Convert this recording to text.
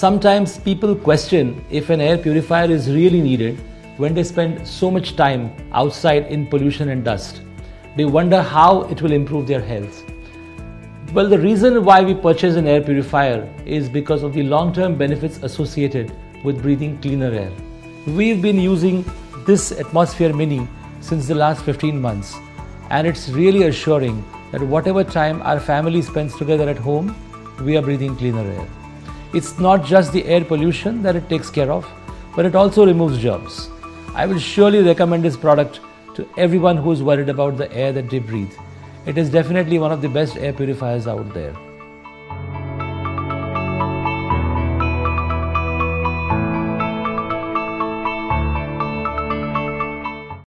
Sometimes people question if an air purifier is really needed when they spend so much time outside in pollution and dust. They wonder how it will improve their health. Well, the reason why we purchase an air purifier is because of the long term benefits associated with breathing cleaner air. We've been using this Atmosphere Mini since the last 15 months, and it's really assuring that whatever time our family spends together at home, we are breathing cleaner air. It's not just the air pollution that it takes care of, but it also removes germs. I will surely recommend this product to everyone who is worried about the air that they breathe. It is definitely one of the best air purifiers out there.